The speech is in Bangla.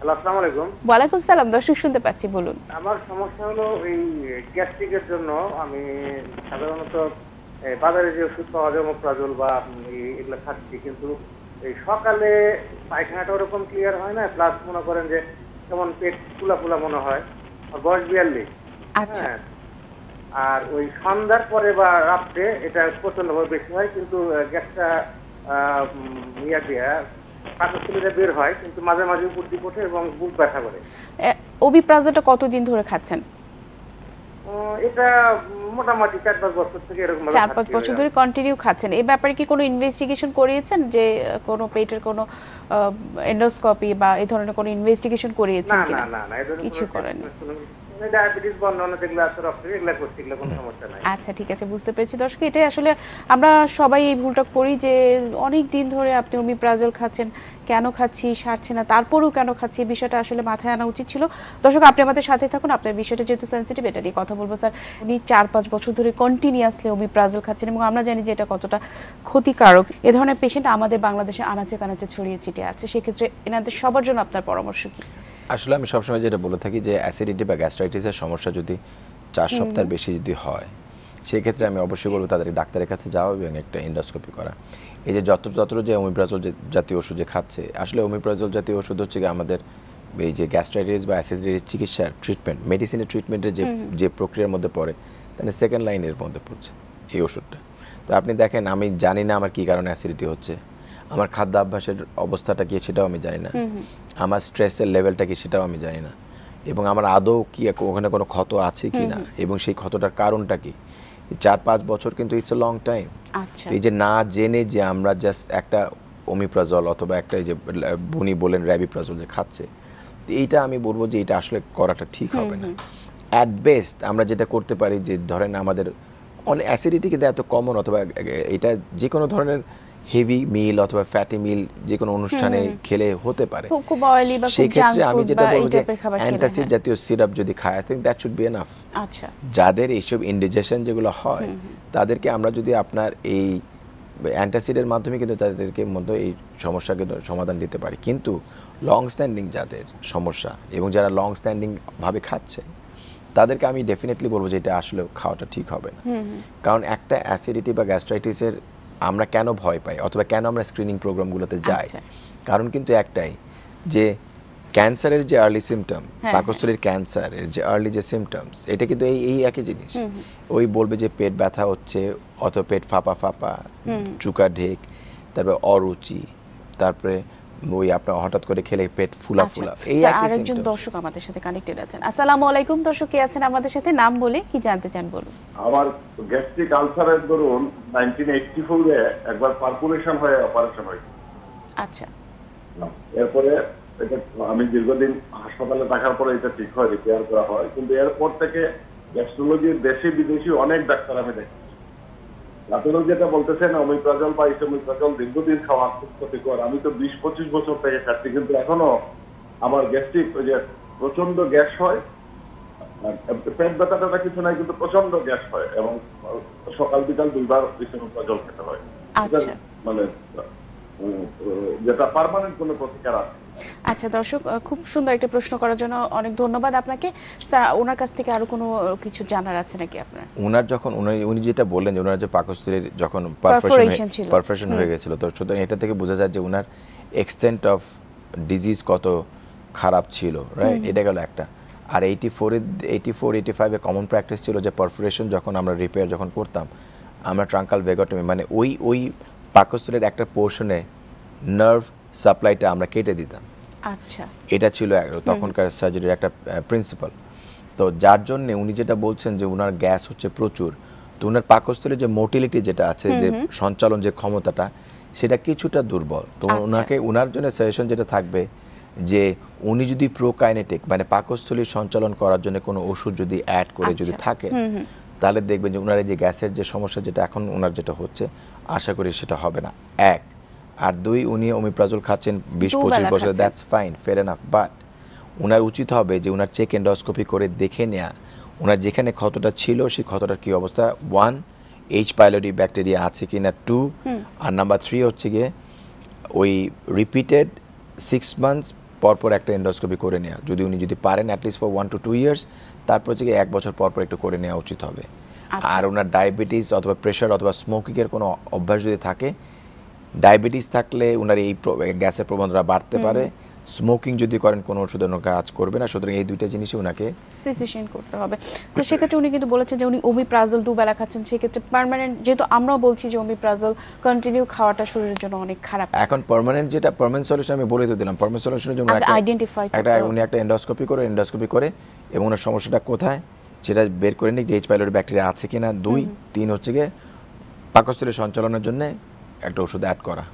আসসালামু আলাইকুম। ওয়ালাইকুম সালাম দর্শক শুনতে পাচ্ছি বলুন। আমার সমস্যা হলো এই গ্যাস্ট্রিকের জন্য আমি সাধারণত বাজারে যে ওষুধ পাওয়া যায় মোপ্রাজল বা এগুলো খাচ্ছি কিন্তু এই সকালে পায়খানাটা ওরকম ক্লিয়ার হয় না প্লাস মনে করেন যে যেমন পেট ফুলা ফুলা মনে হয় বয়স বিয়াল্লিশ। আচ্ছা। হ্যাঁ। আর ওই সন্ধ্যার পরে বা রাত্রে এটা প্রচন্ডভাবে বেশি হয় কিন্তু গ্যাসটা আহ, ইয়া দিয়া পাকস্থলীটা বের হয় কিন্তু মাঝে মাঝে উপর দিক ওঠে এবং বুক ব্যথা করে। কতদিন ধরে খাচ্ছেন? এটা মোটামুটি চার পাঁচ বছর থেকে এরকম চার পাঁচ বছর ধরে কন্টিনিউ খাচ্ছেন। এই ব্যাপারে কি কোনো ইনভেস্টিগেশন করিয়েছেন যে কোনো পেটের কোনো এন্ডোস্কোপি বা এই ধরনের কোনো ইনভেস্টিগেশন করিয়েছেন কিনা? না না না কিছু করেননি। নাই। আচ্ছা ঠিক আছে, বুঝতে পেরেছি। দর্শক, এটাই আসলে আমরা সবাই এই ভুলটা করি যে অনেক দিন ধরে আপনি ওমিপ্রাজল খাচ্ছেন, কেন খাচ্ছি, সারছে না, তারপরেও কেন খাচ্ছি বিষয়টা আসলে মাথায় আনা উচিত ছিল। দর্শক, আপনি আমাদের সাথে থাকুন। আপনার বিষয়টা যেহেতু সেন্সিটিভ এটা নিয়ে কথা বলব, স্যার। উনি চার পাঁচ বছর ধরে কন্টিনিউয়াসলি ওমিপ্রাজল খাচ্ছেন এবং আমরা জানি যে এটা কতটা ক্ষতিকারক। এ ধরনের পেশেন্ট আমাদের বাংলাদেশে আনাচে কানাচে ছড়িয়ে ছিটিয়ে আছে। সেক্ষেত্রে এনাদের সবার জন্য আপনার পরামর্শ কি? আসলে আমি সবসময় যেটা বলে থাকি যে অ্যাসিডিটি বা গ্যাস্ট্রাইটিসের সমস্যা যদি চার সপ্তাহের বেশি যদি হয় সেক্ষেত্রে আমি অবশ্যই বলব তাদেরকে ডাক্তারের কাছে যাওয়া এবং একটা ইন্ডোস্কোপি করা। এই যে যত যত যে ওমিপ্রাজল জাতীয় ওষুধ যে খাচ্ছে আসলে ওমিপ্রাজল জাতীয় ওষুধ হচ্ছে আমাদের এই যে গ্যাস্ট্রাইটিস বা অ্যাসিডিটির চিকিৎসার ট্রিটমেন্ট মেডিসিনের ট্রিটমেন্টের যে যে প্রক্রিয়ার মধ্যে পড়ে তাহলে সেকেন্ড লাইনের মধ্যে পড়ছে এই ওষুধটা। তো আপনি দেখেন আমি জানি না আমার কী কারণে অ্যাসিডিটি হচ্ছে। আমার খাদ্যাভ্যাসের অবস্থাটা কি সেটাও আমি জানি না। আমার স্ট্রেসের লেভেলটা কি সেটাও আমি জানি না। এবং আমার আদৌ কি ওখানে কোনো ক্ষত আছে কি না? এবং সেই ক্ষতটার কারণটা কি? চার পাঁচ বছর কিন্তু ইটস এ লং টাইম এই যে না জেনে যে আমরা জাস্ট একটা ওমিপ্রাজল অথবা একটা এই যে বুনি বলেন র্যাবিপ্রাজল যে খাচ্ছে তো এইটা আমি বলব যে এটা আসলে করাটা ঠিক হবে না। অ্যাট বেস্ট আমরা যেটা করতে পারি যে ধরেন আমাদের অনেক অ্যাসিডিটি কিন্তু এত কমন অথবা এটা যে কোনো ধরনের হেভি মিল অথবা ফ্যাটি মিল যে কোনো অনুষ্ঠানে খেলে হতে পারে। খুব খুব অয়েলি বা খুব সেই ক্ষেত্রে আমি যেটা বলব যে অ্যান্টাসিড। জাতীয় সিরাপ যদি খায় I think that should be enough আচ্ছা। যাদের এইসব ইন্ডিজেশন যেগুলো হয় তাদেরকে আমরা যদি আপনার এই অ্যান্টাসিডের মাধ্যমে কিন্তু তাদেরকে মধ্যে এই সমস্যা কিন্তু সমাধান দিতে পারি। কিন্তু লং স্ট্যান্ডিং যাদের সমস্যা এবং যারা লং স্ট্যান্ডিং ভাবে খাচ্ছে তাদেরকে আমি ডেফিনেটলি বলব যে এটা আসলে খাওয়াটা ঠিক হবে না। কারণ একটা অ্যাসিডিটি বা গ্যাস্ট্রাইটিসের আমরা কেন ভয় পাই অথবা কেন আমরা স্ক্রিনিং প্রোগ্রামগুলোতে যাই? আচ্ছা। কারণ কিন্তু একটাই যে ক্যান্সারের যে আর্লি সিমটম হ্যাঁ, পাকস্থলীর ক্যান্সারের যে আর্লি যে সিমটমস এটা কিন্তু এই এই একই জিনিস। ওই বলবে যে পেট ব্যথা হচ্ছে অথবা পেট ফাঁপা ফাঁপা চুকা ঢেক তারপরে অরুচি তারপরে ওই আপনার হঠাৎ করে খেলে পেট ফুলা আচ্ছা ফুলা। এই স্যার, একই আরেকজন দর্শক আমাদের সাথে কানেক্টেড আছেন। আসসালামু আলাইকুম। দর্শক কে আছেন আমাদের সাথে? নাম বলে কি জানতে চান বলুন। আমার গ্যাস্ট্রিক আলসারের ধরুন নাইনটিন এইটটি ফোরে একবার পারপুলেশন হয়ে অপারেশন হয়েছে। আচ্ছা। এরপরে এটা আমি দীর্ঘদিন হাসপাতালে থাকার পরে এটা ঠিক হয় রিপেয়ার করা হয়। কিন্তু এরপর থেকে গ্যাস্ট্রোলজির দেশি বিদেশি অনেক ডাক্তার আমি দেখি আপনারা যেটা বলতেছেন অমিপ্রাজল বা ইসমিপ্রাজল দীর্ঘদিন খাওয়া খুব ক্ষতিকর আমি তো বিশ পঁচিশ বছর থেকে খাচ্ছি কিন্তু এখনও আমার গ্যাস্ট্রিক ওই যে প্রচণ্ড গ্যাস হয় পেট ব্যথাটা কিছু নাই কিন্তু প্রচণ্ড গ্যাস হয় এবং সকাল বিকাল দুইবার ইসমিপ্রাজল খেতে হয় আচ্ছা। মানে যেটা পার্মানেন্ট কোনো প্রতিকার আছে। আচ্ছা দর্শক খুব সুন্দর একটা প্রশ্ন করার জন্য অনেক ধন্যবাদ আপনাকে। স্যার ওনার কাছ থেকে আরও কোনো কিছু জানার আছে নাকি আপনার? ওনার যখন উনি উনি যেটা বললেন যে ওনার যে পাকস্থলীর যখন ছিল। পারফরেশন হয়ে গেছিল তো সুতরাং এটা থেকে বোঝা যায় যে ওনার এক্সটেন্ট অফ ডিজিজ কত খারাপ ছিল রাইট এটা গেল একটা। আর এইটি ফোরে এইটি ফোর এইটি ফাইভে কমন প্র্যাকটিস ছিল যে পারফরেশন যখন আমরা রিপেয়ার যখন করতাম আমরা ট্রাঙ্কাল ভেগটমি মানে ওই ওই পাকস্থলীর একটা পোর্শনে নার্ভ সাপ্লাইটা আমরা কেটে দিতাম। আচ্ছা। এটা ছিল তখনকার সার্জারির একটা প্রিন্সিপাল তো যার জন্য উনি যেটা বলছেন যে উনার গ্যাস হচ্ছে প্রচুর তো উনার পাকস্থলীর যে মোটিলিটি যেটা আছে যে সঞ্চালন যে ক্ষমতাটা সেটা কিছুটা দুর্বল। তো আচ্ছা। ওনাকে উনার জন্য সাজেশন যেটা থাকবে যে উনি যদি প্রোকাইনেটিক মানে পাকস্থলীর সঞ্চালন করার জন্য কোনো ওষুধ যদি অ্যাড করে যদি আচ্ছা। থাকে তাহলে দেখবেন যে ওনার এই যে গ্যাসের যে সমস্যা যেটা এখন ওনার যেটা হচ্ছে আশা করি সেটা হবে না। এক আর দুই উনি অমিপ্রাজল খাচ্ছেন বিশ পঁচিশ বছর that's fine fair enough but ওনার উচিত হবে যে ওনার চেক এন্ডোস্কোপি করে দেখে নেয়া। ওনার যেখানে ক্ষতটা ছিল সেই ক্ষতটার কী অবস্থা? ওয়ান এইচ পাইলোরি ব্যাকটেরিয়া আছে কি না টু আর নাম্বার থ্রি হচ্ছে গিয়ে ওই রিপিটেড সিক্স মান্থস পরপর একটা এন্ডোস্কোপি করে নেওয়া যদি উনি যদি পারেন at least for one two two years তারপর থেকে এক বছর পরপর পর একটু করে নেওয়া উচিত হবে। আচ্ছা। আর ওনার ডায়াবেটিস অথবা প্রেশার অথবা স্মোকিংয়ের কোনো অভ্যাস যদি থাকে ডায়াবেটিস থাকলে ওনার এই গ্যাসের প্রবণতা বাড়তে পারে। স্মোকিং যদি করেন কোনো ওষুধ ওনার কাজ করবে না। সুতরাং এই দুইটা জিনিসই ওনাকে সিসেশন করতে হবে। তো সেক্ষেত্রে উনি কিন্তু বলেছেন যে উনি ওমিপ্রাজল দুবেলা খাচ্ছেন। সেক্ষেত্রে পার্মানেন্ট যেহেতু আমরাও বলছি যে ওমিপ্রাজল কন্টিনিউ খাওয়াটা শরীরের জন্য অনেক খারাপ। এখন পার্মানেন্ট যেটা পার্মানেন্ট সলিউশন আমি বলে তো দিলাম। পার্মানেন্ট সলিউশনের জন্য একটা করতে একটা উনি একটা এন্ডোস্কোপি করে এন্ডোস্কোপি করে এবং ওনার সমস্যাটা কোথায়? সেটা বের করে নিক যে এইচ পাইলোরি ব্যাকটেরিয়া আছে কিনা। দুই তিন হচ্ছে গিয়ে পাকস্থলী সঞ্চালনের জন্য একটা ওষুধ অ্যাড করা।